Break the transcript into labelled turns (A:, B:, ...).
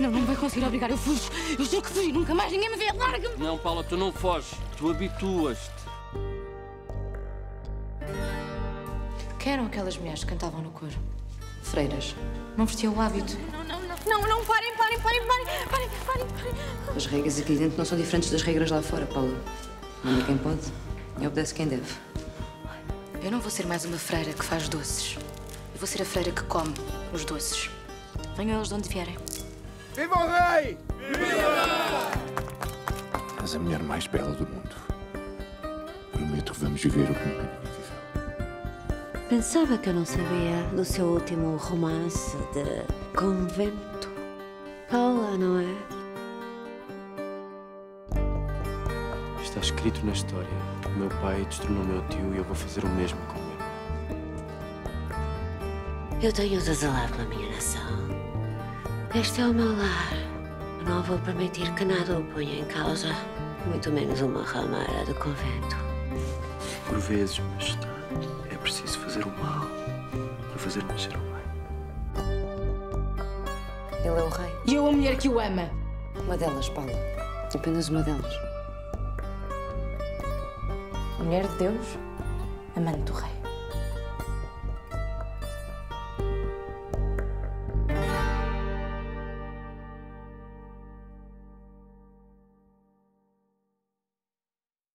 A: Não, não vai conseguir obrigar, eu fujo. Eu juro que fugi, nunca mais ninguém me vê. Larga-me!
B: Não, Paula, tu não foges. Tu habituas-te.
C: Quem eram aquelas mulheres que cantavam no coro? Freiras. Não vestiam o hábito.
A: Não, não, não, não, não, parem, parem, parem, parem, parem, parem, parem.
C: As regras aqui dentro não são diferentes das regras lá fora, Paulo. Manda quem pode e obedece quem deve. Eu não vou ser mais uma freira que faz doces. Eu vou ser a freira que come os doces. Venham eles de onde vierem.
D: Viva o rei!
E: És a mulher mais bela do mundo. Prometo que vamos viver o que nunca ninguém viveu.
F: Pensava que eu não sabia do seu último romance de convento. Paula, não é?
G: Está escrito na história. O meu pai destronou meu tio e eu vou fazer o mesmo com ele.
F: Eu tenho de zelar pela minha nação. Este é o meu lar. Não vou permitir que nada o ponha em causa, muito menos uma ramara do convento.
G: Por vezes, majestade, é preciso fazer o mal para fazer nascer o bem.
C: Ele é o rei.
A: E eu a mulher que o ama.
C: Uma delas, Paula. Apenas uma delas. Mulher de Deus, amante do rei.